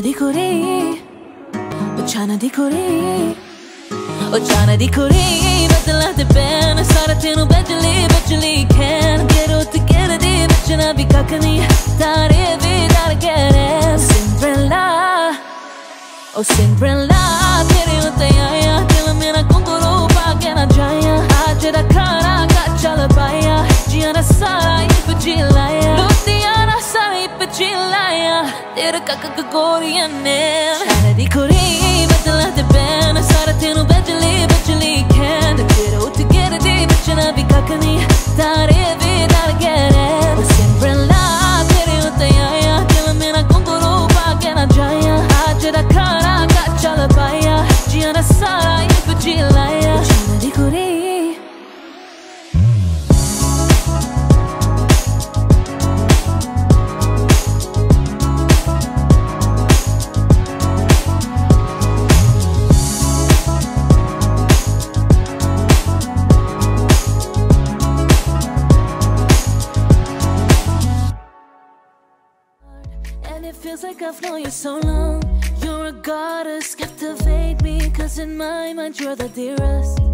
dicoré, Ochana dicoré, Ochana dicoré, Battelate ben, Saratino Bettele, Bettele, Can, Get out together, De Bettena Bicacani, Tare, Vidar, Get, Cinderella, Oh Cinderella, Tere, Otea, आया तेरे कक्क गोरिया ने शहर दी कुड़ी बदला ते ban सारा तेनू बदले बचली खैंद फिर उठ गिरदी बचना भी कक्क नहीं तारे And it feels like I've known you so long. You're a goddess, captivate me. Cause in my mind, you're the dearest.